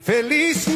Feliz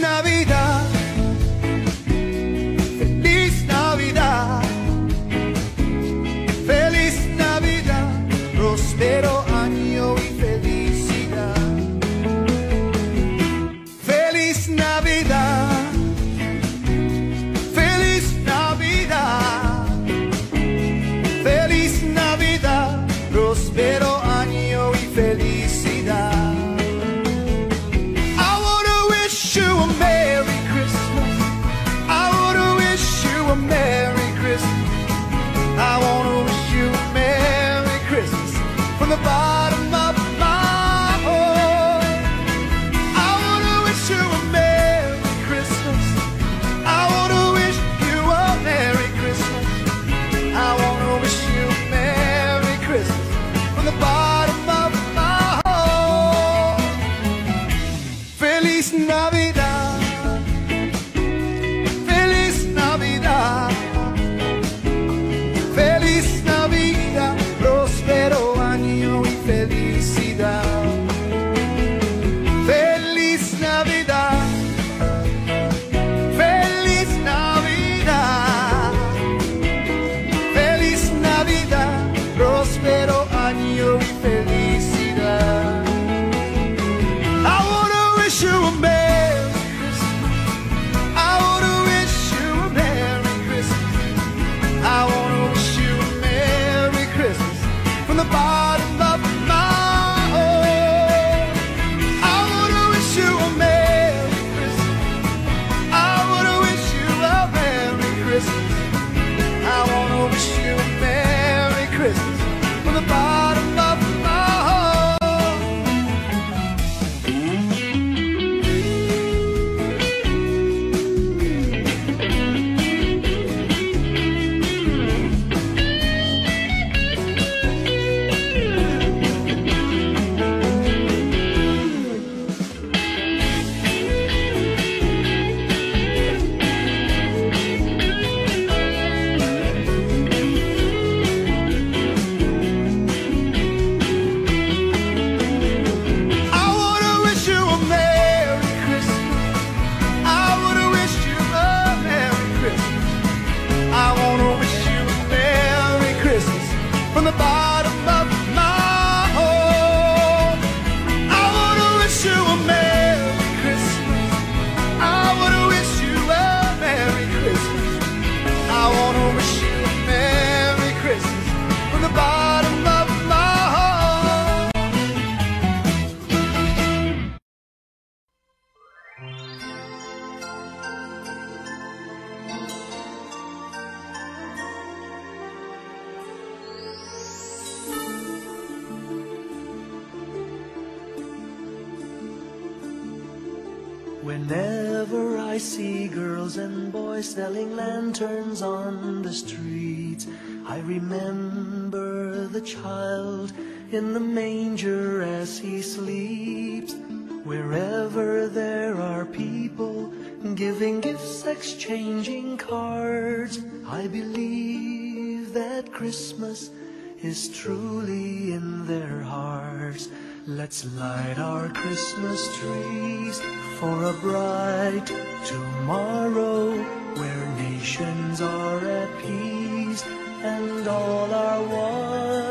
Let's light our Christmas trees for a bright tomorrow where nations are at peace and all are one.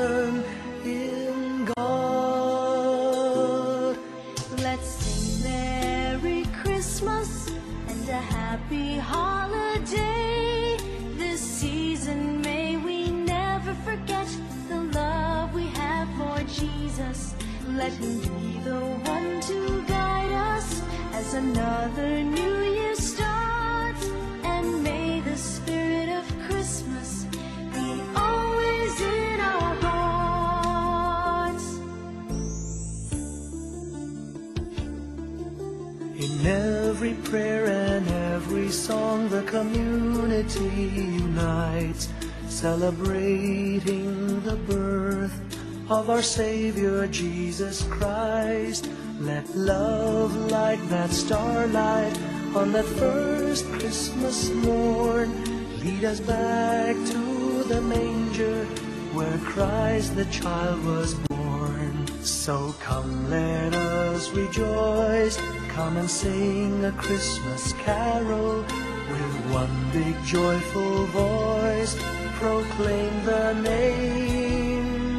let him be the one to guide us as another new year starts. And may the spirit of Christmas be always in our hearts. In every prayer and every song, the community unites, celebrating the birth of our Savior Jesus Christ. Let love like that starlight on that first Christmas morn lead us back to the manger where Christ the child was born. So come let us rejoice, come and sing a Christmas carol with one big joyful voice, proclaim the name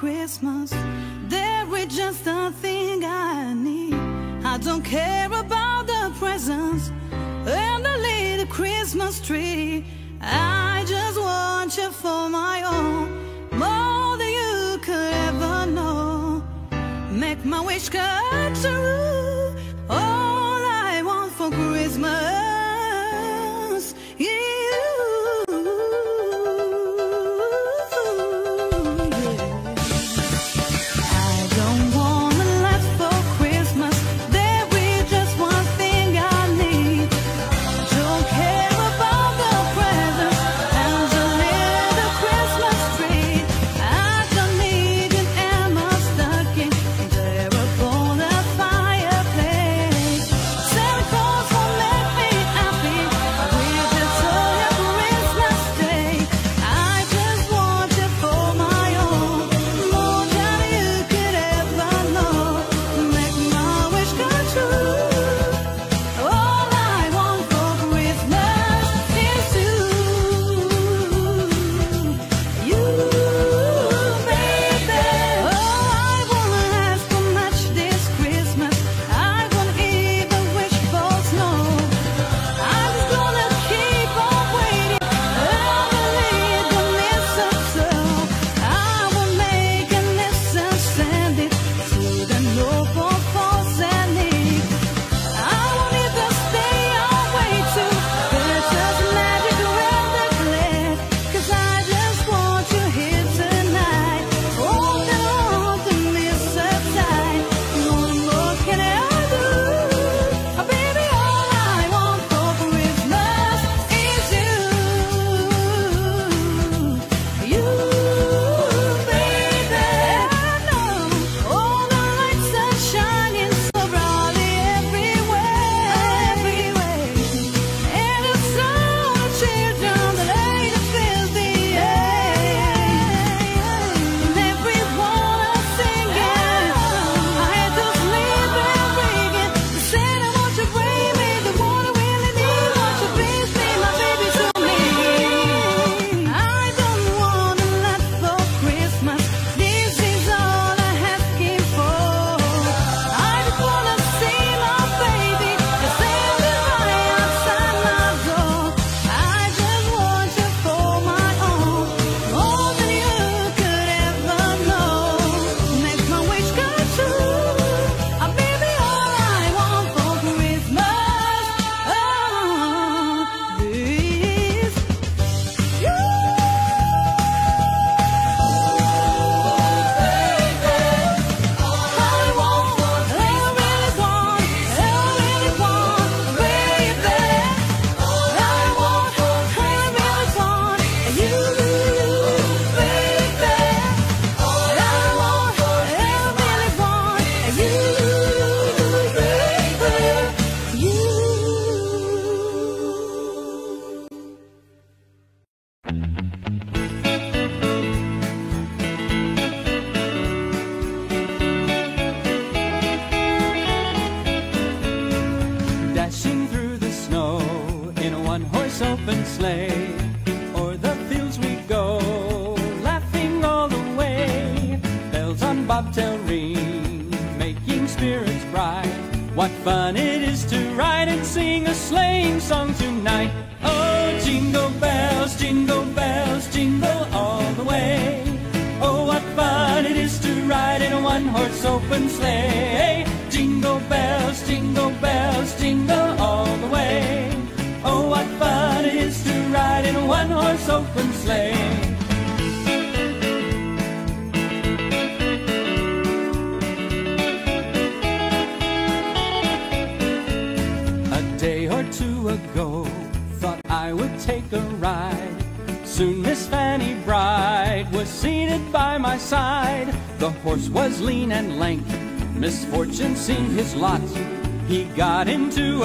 Christmas. There is just a thing I need. I don't care about the presents and the little Christmas tree. I just want you for my own, more than you could ever know. Make my wish come true. All I want for Christmas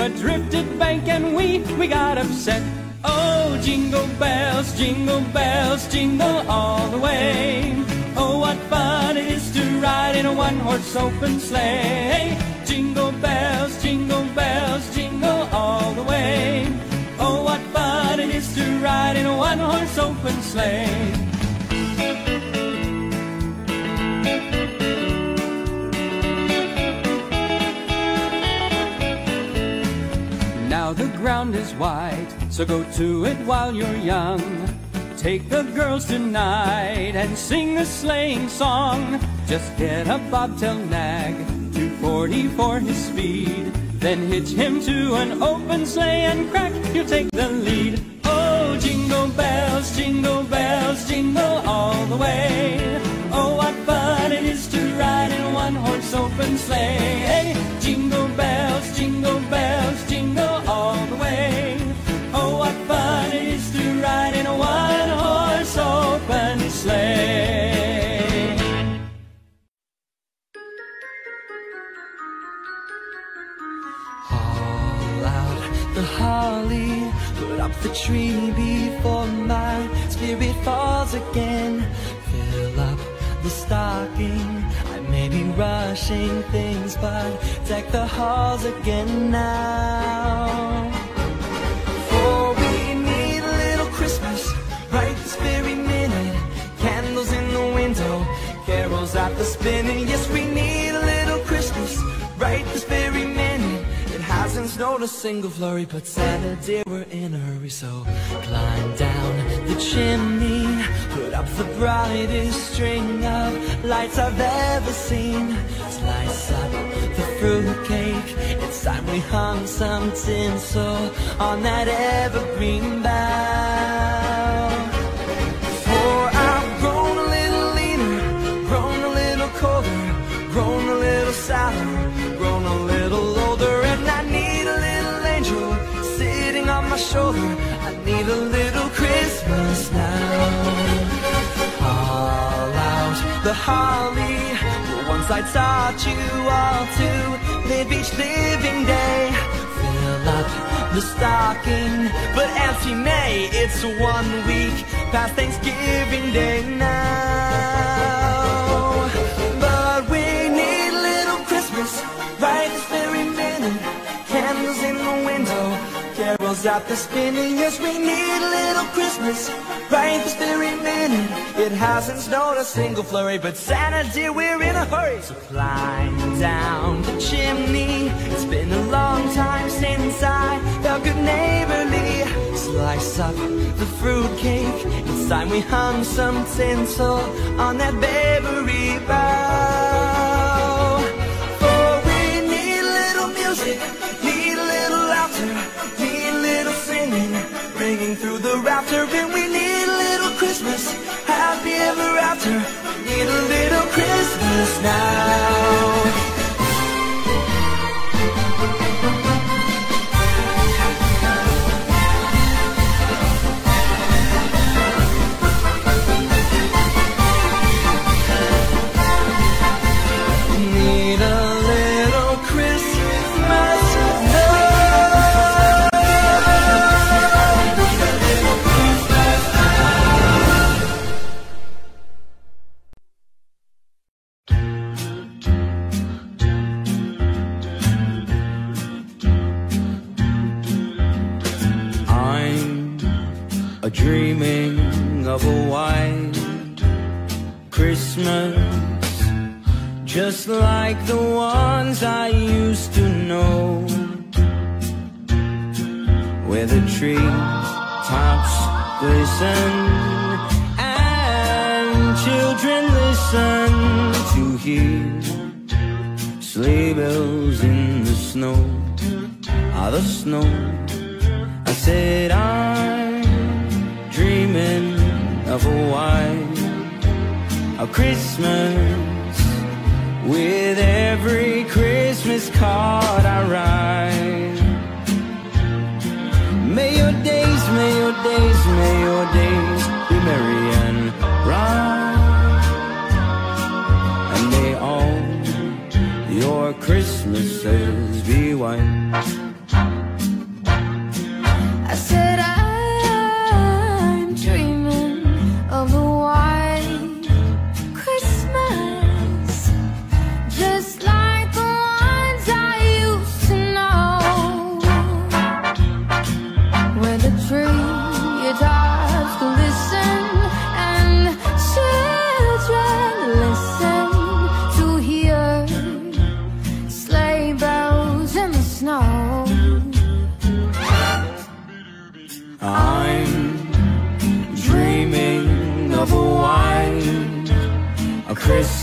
drifted bank and we, we got upset. Oh, jingle bells, jingle bells, jingle all the way. Oh, what fun it is to ride in a one-horse open sleigh. Jingle bells, jingle bells, jingle all the way. Oh, what fun it is to ride in a one-horse open sleigh. The ground is white, so go to it while you're young. Take the girls tonight and sing a sleighing song. Just get a bobtail nag, 240 for his speed. Then hitch him to an open sleigh and crack, you'll take the lead. Oh, jingle bells, jingle bells, jingle all the way. Oh, what fun it is to ride in one-horse open sleigh. Jingle tree before my spirit falls again. Fill up the stocking, I may be rushing things, but deck the halls again now. For we need a little Christmas right this very minute. Candles in the window, carols at the spinning. Yes, we need a little Christmas right this very hasn't a single flurry, but dear, we're in a hurry. So climb down the chimney, put up the brightest string of lights I've ever seen. Slice up the fruitcake. It's time we hung some tinsel on that evergreen bough. Need a little Christmas now. All out the holly, the ones I taught you all to live each living day. Fill up the stocking, but Auntie May, it's one week past Thanksgiving Day now. At the spinning. Yes, we need a little Christmas right this very minute. It hasn't snowed a single flurry, but Santa dear, we're in a hurry. So climb down the chimney. It's been a long time since I felt good neighborly. Slice up the fruitcake. It's time we hung some tinsel on that bakery and we need a little Christmas, happy ever after. Need a little Christmas now. Dreaming of a white Christmas, just like the ones I used to know, where the tree tops glisten and children listen to hear sleigh bells in the snow. Ah, the snow. I said I'm dreaming of a white a Christmas with every Christmas card I write. May your days, may your days, may your days be merry and bright. And may all your Christmases be white.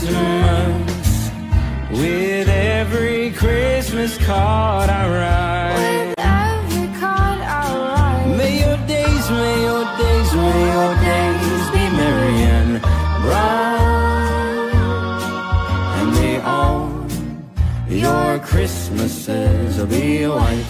Christmas with every Christmas card I write. With every card I write. May your days, may your days, may your days be merry and bright, and may all your Christmases be white.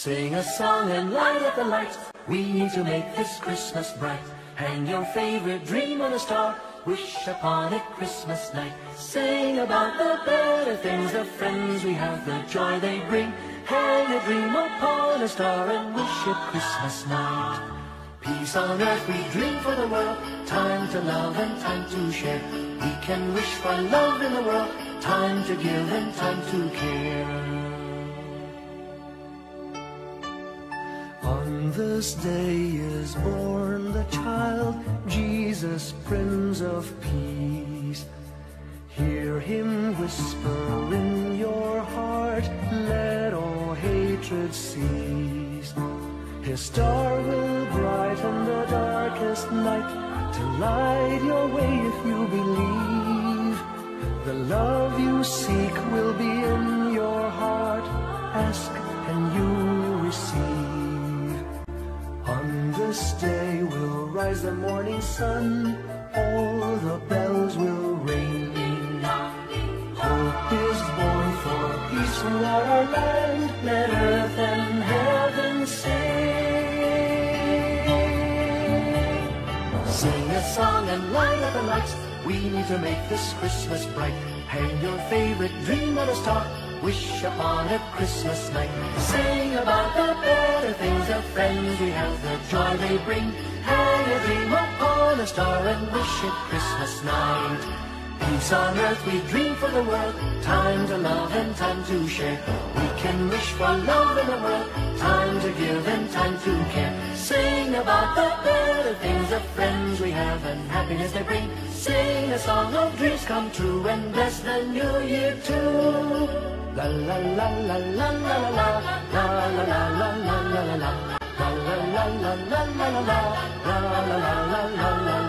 Sing a song and light up the lights. We need to make this Christmas bright. Hang your favorite dream on a star. Wish upon it Christmas night. Sing about the better things, the friends we have, the joy they bring. Hang a dream upon a star and wish it Christmas night. Peace on earth we dream for the world. Time to love and time to share. We can wish for love in the world. Time to give and time to care. This day is born the child, Jesus, Prince of Peace. Hear him whisper in your heart, let all hatred cease. His star will brighten the darkest night to light your way if you believe. The love you seek will be in your heart. Ask and you rise the morning sun. All the bells will ring. Hope is born for peace throughout our land. Let earth and heaven sing. Sing a song and light up the lights. We need to make this Christmas bright. Hang your favorite dream on a star. Wish upon a Christmas night. Sing about the better things, the friends we have, the joy they bring. Hang a dream upon a star and wish it Christmas night. Peace on earth we dream for the world, time to love and time to share. We can wish for love in the world, time to give and time to care. Sing about the better things, the friends we have and happiness they bring. Sing a song of dreams come true and bless the new year too. La la la la la la la la la la la la la la la la. La la la la la la la la la la la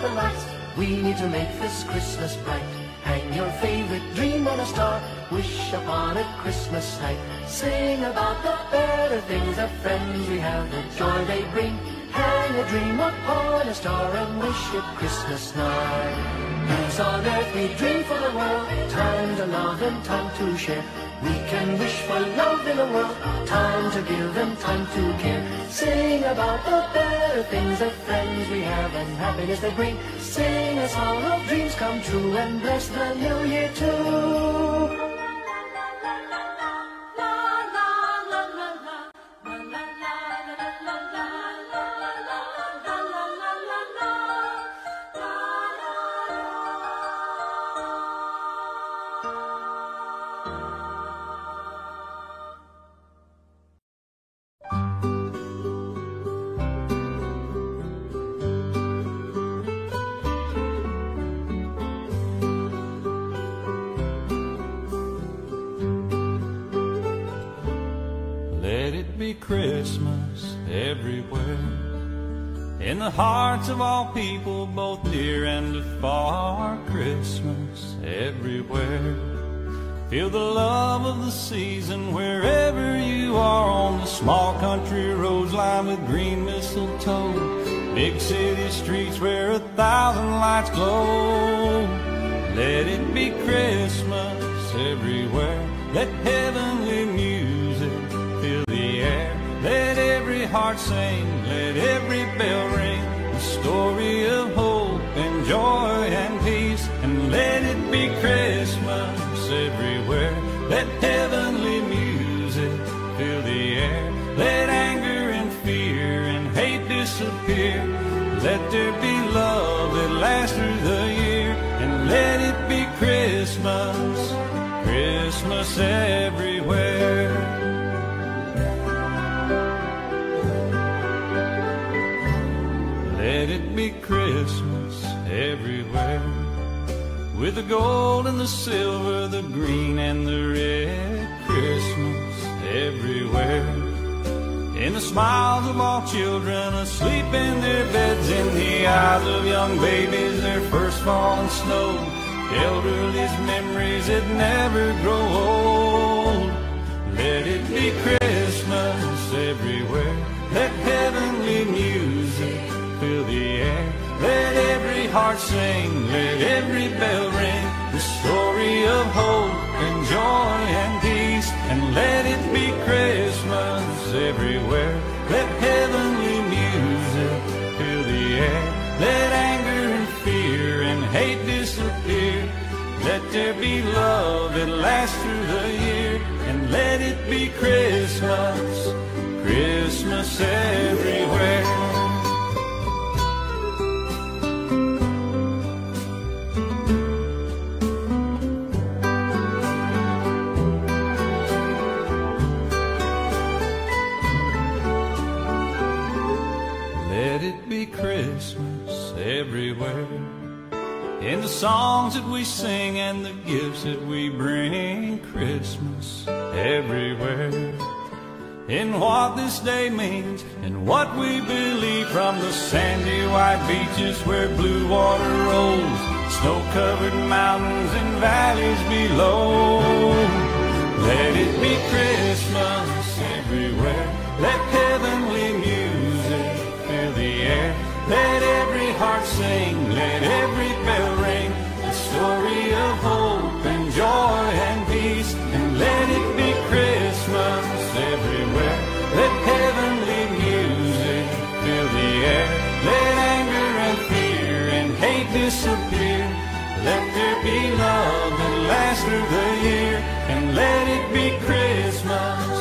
the lights. We need to make this Christmas bright. Hang your favorite dream on a star. Wish upon a Christmas night. Sing about the better things, the friends we have, the joy they bring. Hang a dream upon a star and wish it Christmas night. Peace on earth we dream for the world. Time to love and time to share. We can wish for love in the world, time to give and time to care. Sing about the better things, the friends we have and happiness they bring. Sing a song of dreams come true and bless the new year too. Christmas everywhere. In the hearts of all people, both near and afar. Christmas everywhere. Feel the love of the season wherever you are on the small country roads lined with green mistletoe. Big city streets where a thousand lights glow. Let it be Christmas everywhere. Let heavenly music. Let every heart sing, let every bell ring. The story of hope and joy and peace. And let it be Christmas everywhere. Let heavenly music fill the air. Let anger and fear and hate disappear. Let there be love that lasts through the year. And let it be Christmas, Christmas everywhere. With the gold and the silver, the green and the red. Christmas everywhere. In the smiles of all children asleep in their beds, in the eyes of young babies, their first fallen snow. Elderly's memories that never grow old. Let it be Christmas everywhere. Let heavenly music. Let every heart sing, let every bell ring. The story of hope and joy and peace. And let it be Christmas everywhere. Let heavenly music fill the air. Let anger and fear and hate disappear. Let there be love that lasts through the year. And let it be Christmas, Christmas everywhere. Gifts that we bring, Christmas everywhere. In what this day means and what we believe from the sandy white beaches where blue water rolls, snow-covered mountains and valleys below. Let it be Christmas everywhere. Let heavenly music fill the air. Let every heart sing, let every bell ring. The story of hope heavenly music fill the air. Let anger and fear and hate disappear. Let there be love that lasts through the year. And let it be Christmas,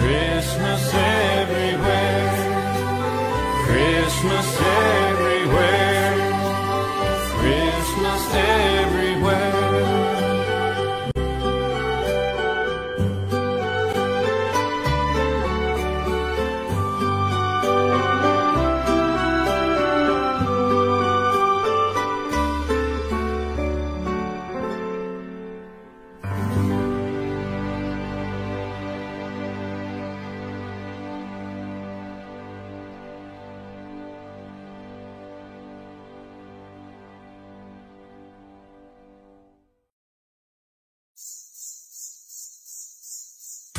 Christmas everywhere. Christmas everywhere.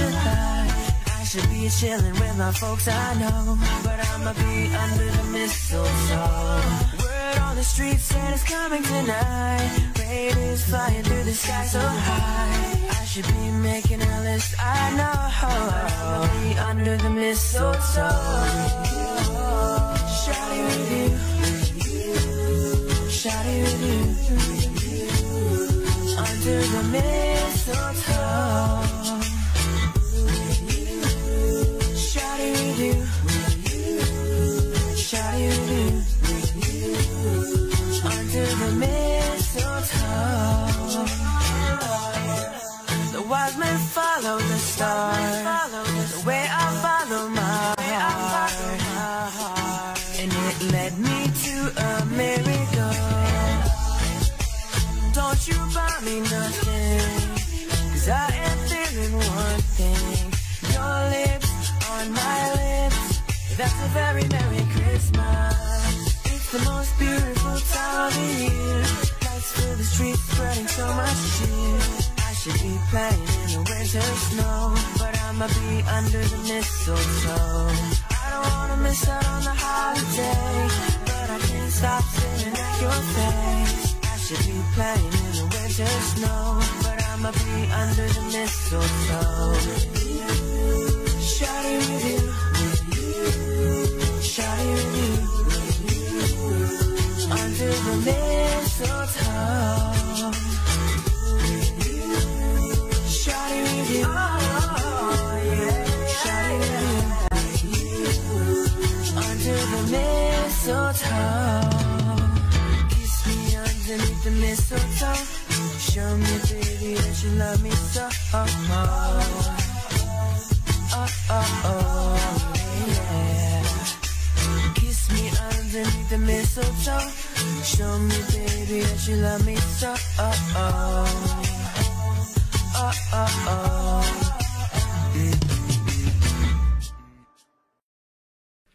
July. I should be chilling with my folks I know, but I'ma be under the mistletoe. Word on the street said it's coming tonight. Raiders flying through the sky so high. I should be making a list. I know I'ma be under the mistletoe. Shawty with you, shawty with you, under the mistletoe. Follow the stars, the way I follow my heart, and it led me to America. Don't you buy me nothing, cause I am feeling one thing. Your lips on my lips, that's a very Merry Christmas. It's the most beautiful time of the year. Lights fill the streets, spreading so much cheer. I should be playing winter snow, but I'ma be under the mistletoe. I don't wanna miss out on the holiday, but I can't stop staring at your face. I should be playing in the winter snow, but I'ma be under the mistletoe. Shawty with you, shawty with you, Show me, baby, that you love me so. Oh, oh, oh, oh, yeah. Kiss me underneath the mistletoe. Show me, baby, that you love me so. Oh, oh oh, oh, oh.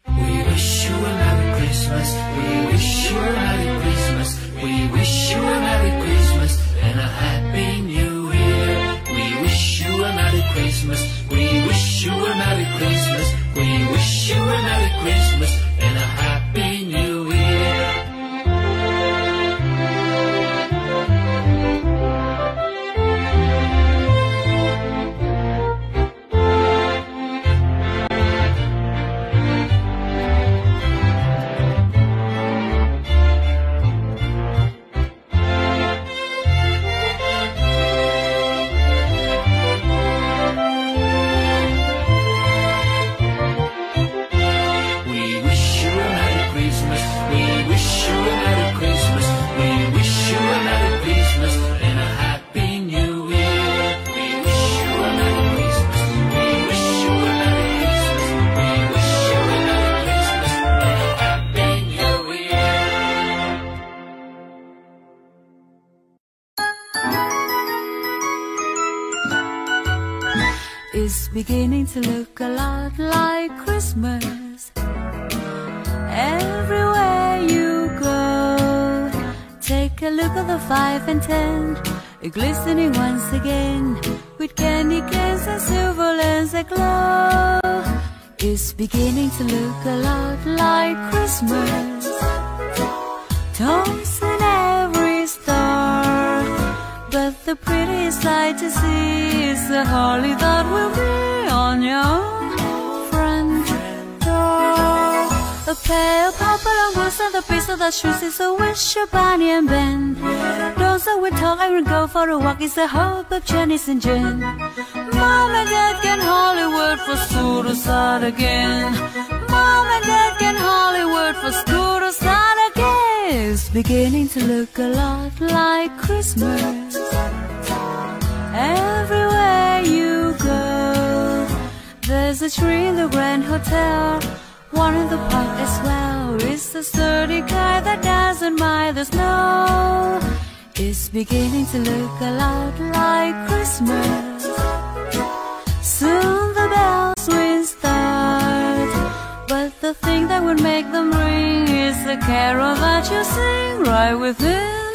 We wish you a Merry Christmas. We wish you a Merry Christmas. We wish Christmas. Five and ten, glistening once again with candy canes and silver lands aglow. It's beginning to look a lot like Christmas. Toys in every store, but the prettiest sight to see is the holly that will be on your A of purple boots and the piece of the shoes is a wish of Bonnie and Ben. Those that we talk and we go for a walk is the hope of Janice and Jen. Mom and Dad can Hollywood for school to start again. Mom and Dad can Hollywood for school to start again. It's beginning to look a lot like Christmas. Everywhere you go, there's a tree in the Grand Hotel. One in the park as well. It's a sturdy car that doesn't mind the snow. It's beginning to look a lot like Christmas. Soon the bells will start, but the thing that would make them ring is the carol that you sing right within your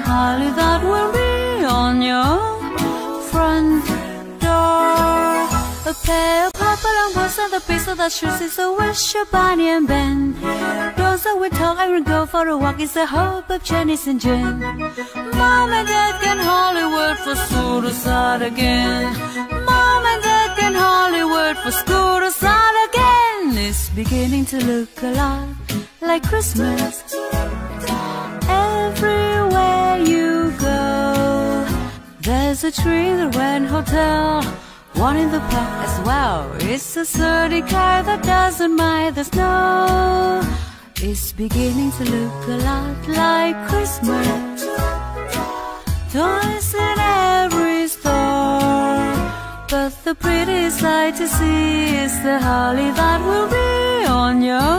holly that will be on your front door. A pair of purple boots and the piece of that shoes is a wish of Bonnie and Ben. Those that we talk and go for a walk is the hope of Janice and Jen. Mom and Dad can Hollywood for school to start again. Mom and Dad can Hollywood for school to start again. It's beginning to look a lot like Christmas. There's a tree in the Grand Hotel. One in the park as well. It's a sturdy car that doesn't mind the snow. It's beginning to look a lot like Christmas. Toys in every store. But the prettiest sight to see is the holly that will be on your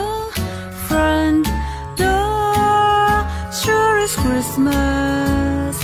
front door. Sure is Christmas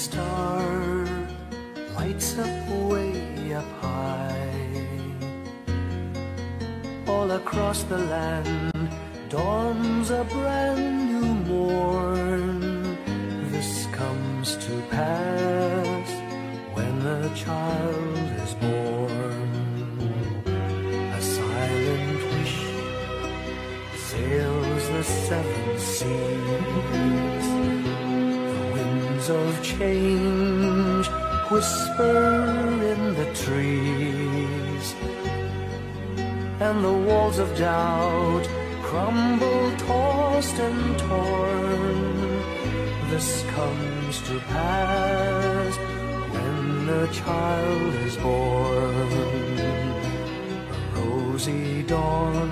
star lights up way up high. All across the land dawns a brand new morn. This comes to pass when a child is born. A silent wish sails the seven seas. Of change whisper in the trees and the walls of doubt crumble, tossed and torn. This comes to pass when the child is born. A rosy dawn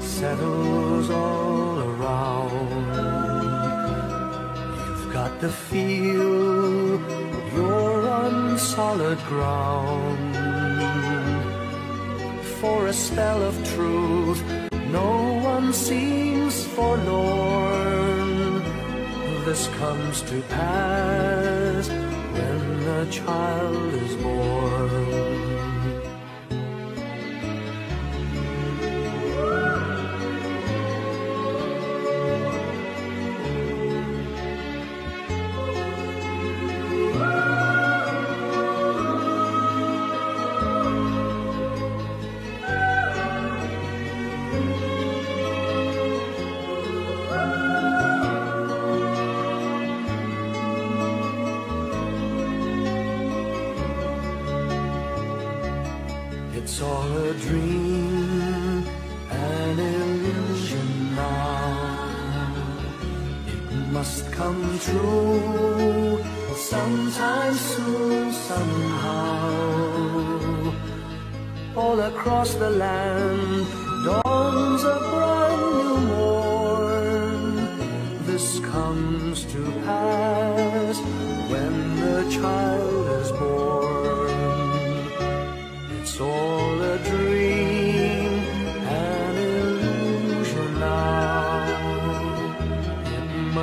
settles all To feel you're on solid ground for a spell of truth. No one seems forlorn. This comes to pass when a child is born. It's all a dream, an illusion now. It must come true sometime soon, somehow. All across the land dawns a brand new morn. This comes to pass when the child is born. It's all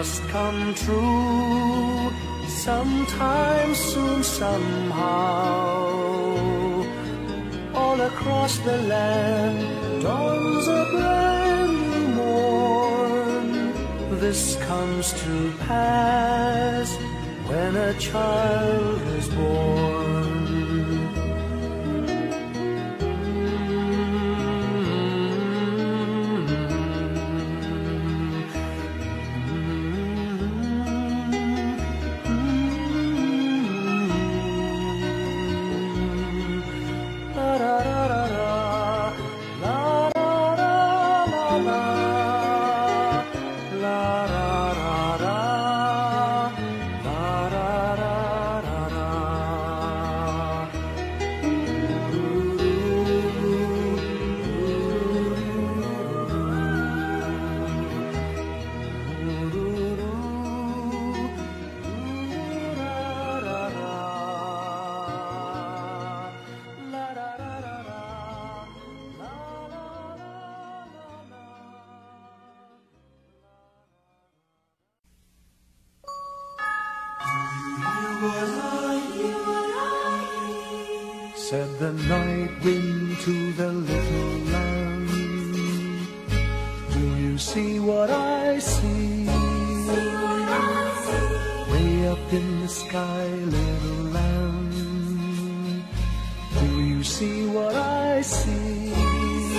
must come true sometime soon, somehow. All across the land dawns a brand new morn. This comes to pass when a child is born. Said the night wind to the little lamb, Do you see what I see? Way up in the sky, little lamb, Do you see what I see?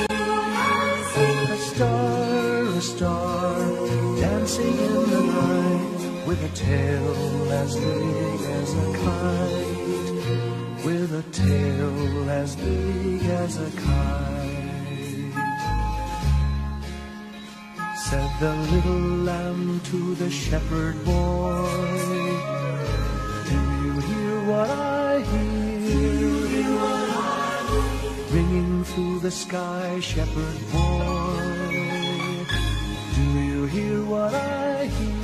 A star, a star, dancing in the night, with a tail as big as a kite with a tail as big as a kite. Said the little lamb to the shepherd boy, Do you hear what I hear? Ringing through the sky, shepherd boy. Do you hear what I hear?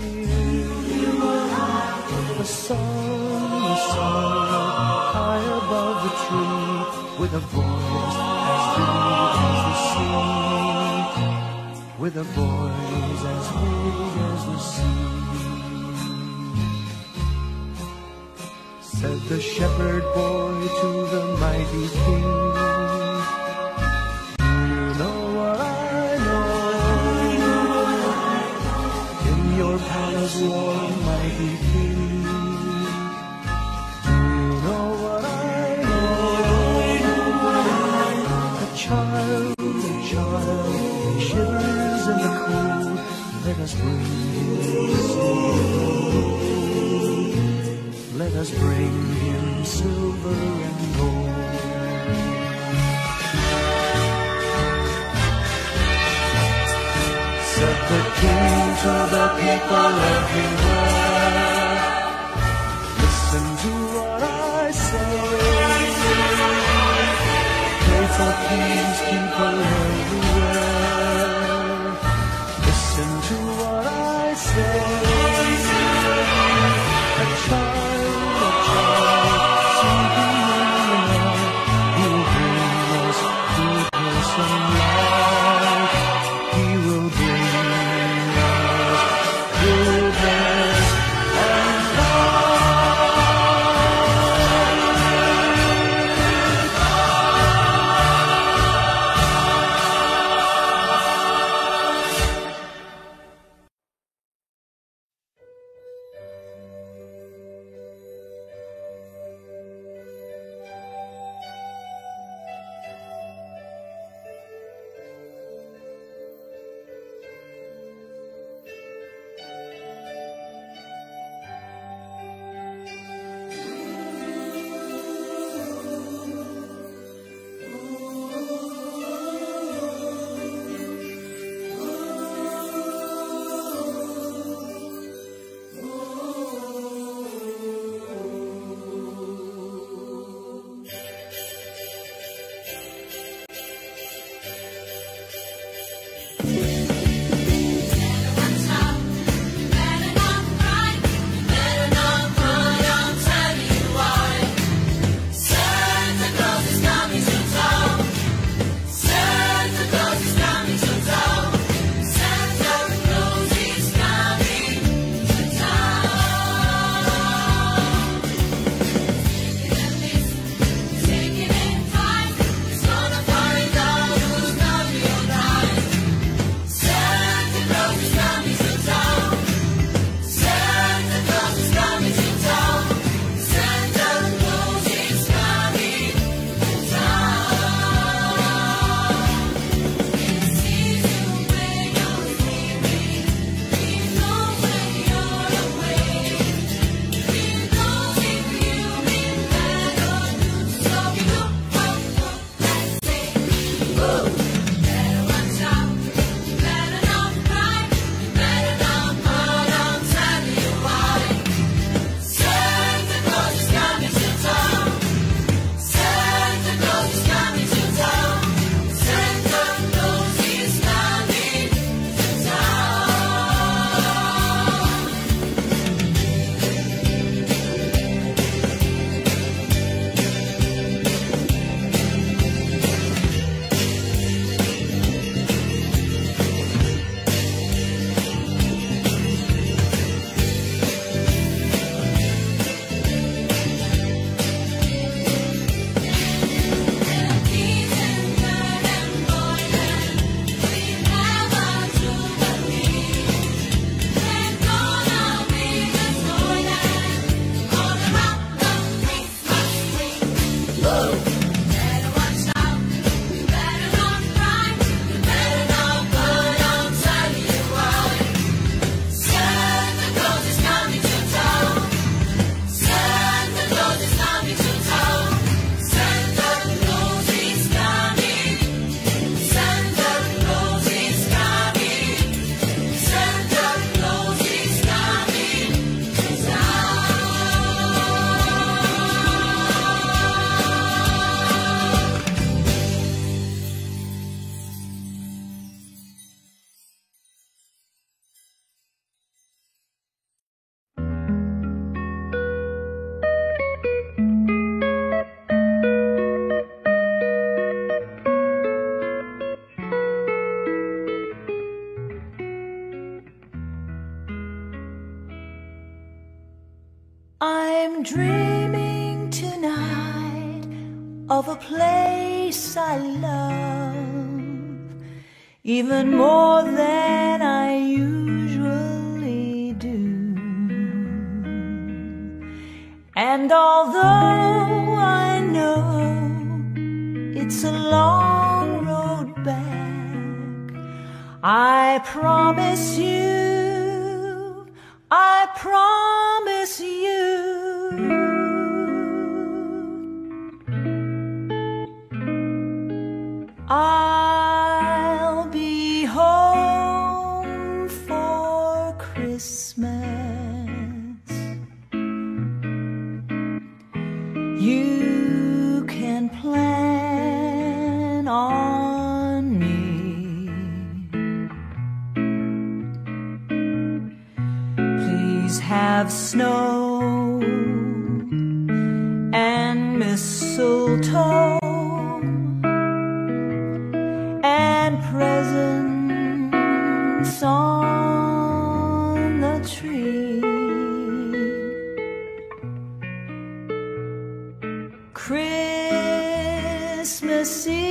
A song, the soil, high above the tree, with a voice as big as the sea, with a voice as big as the sea. Said the shepherd boy to the mighty king. your palace, warm mighty us bring Let us bring him silver and gold. Said the king to the people everywhere. Listen to what I say. Pray for kings, people. Christmas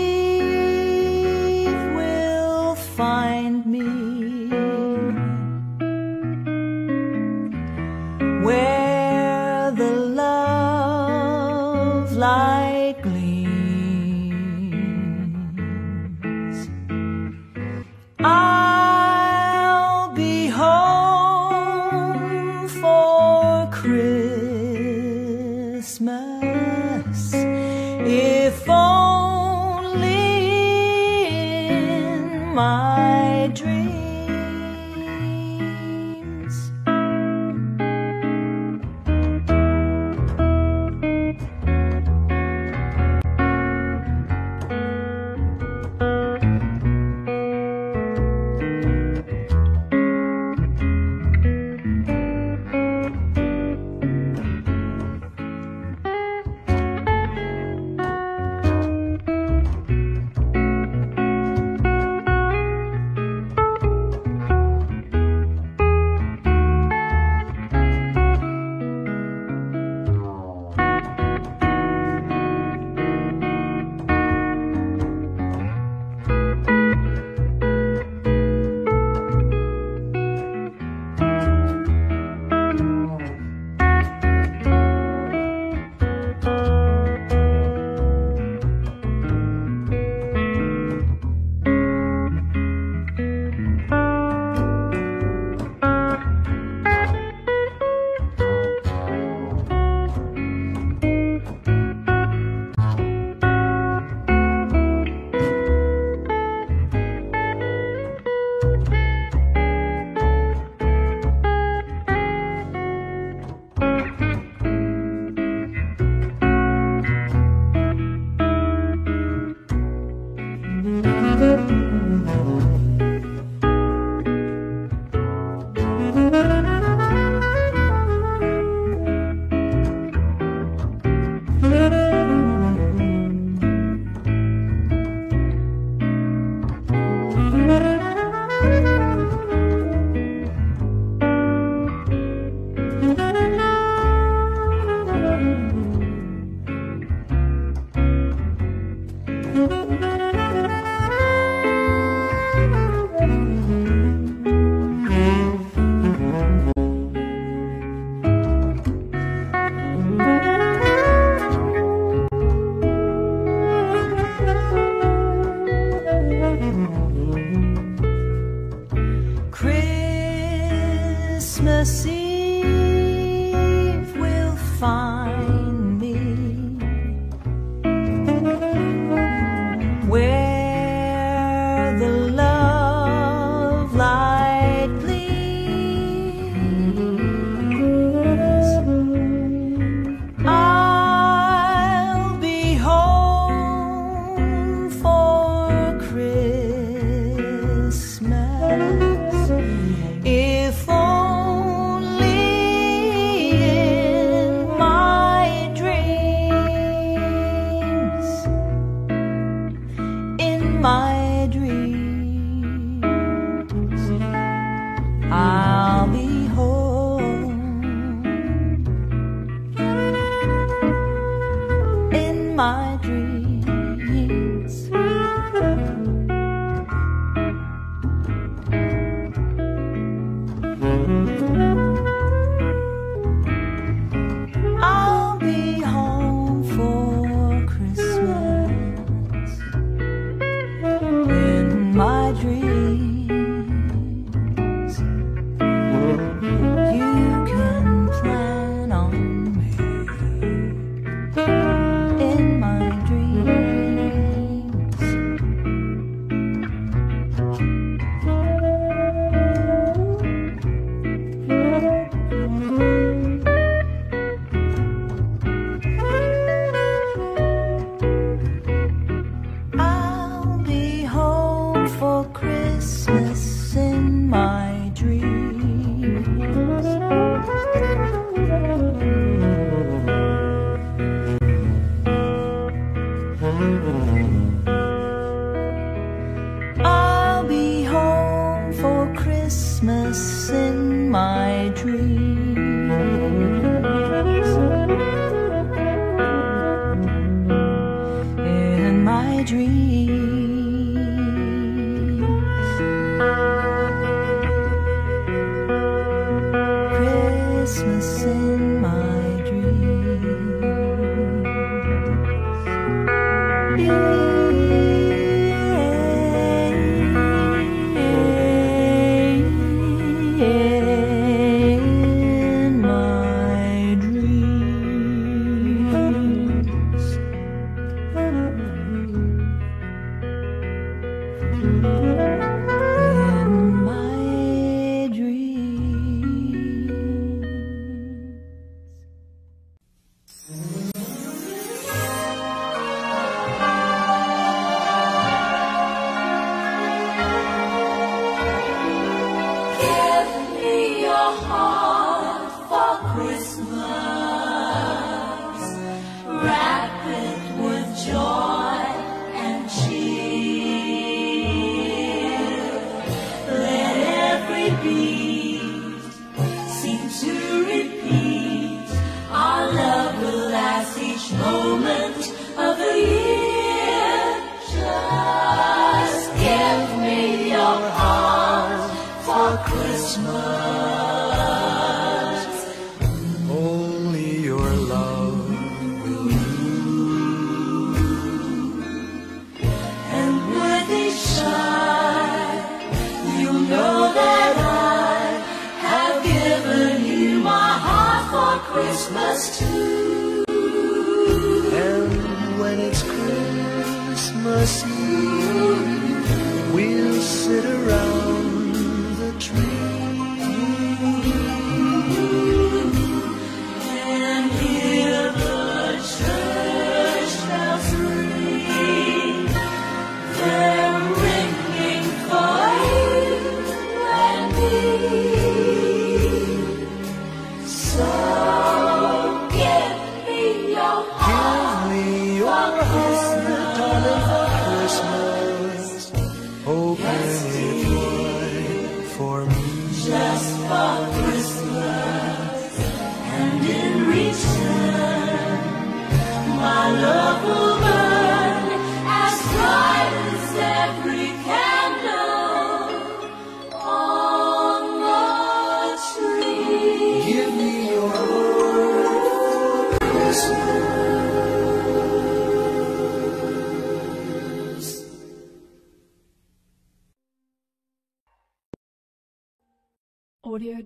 in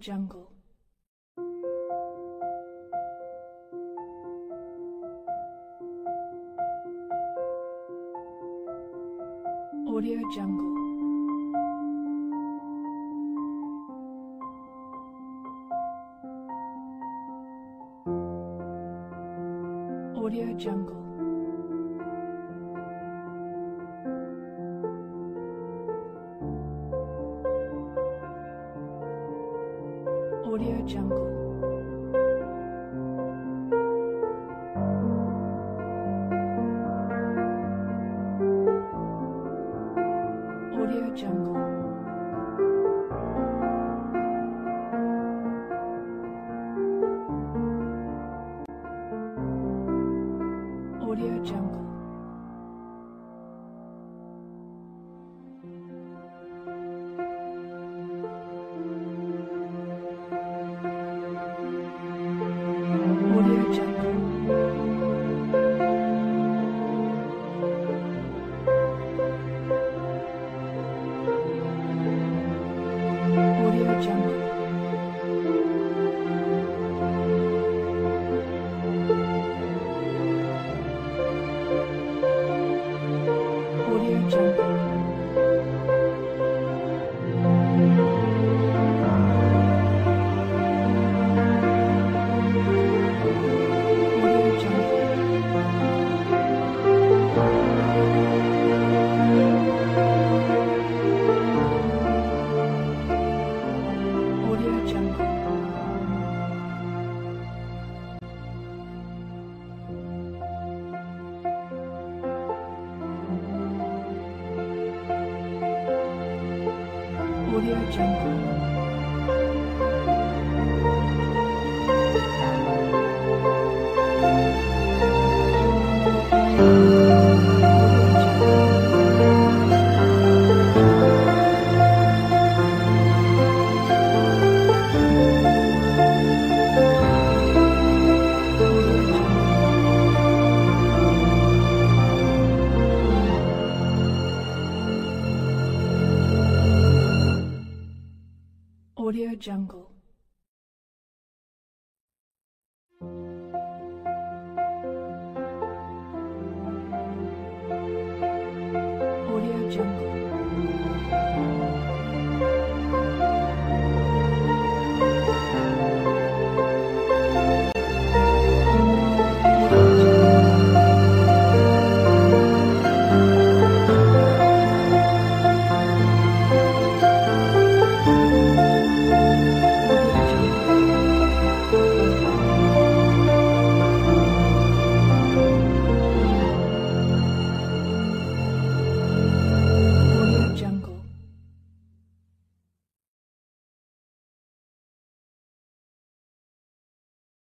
Jungle.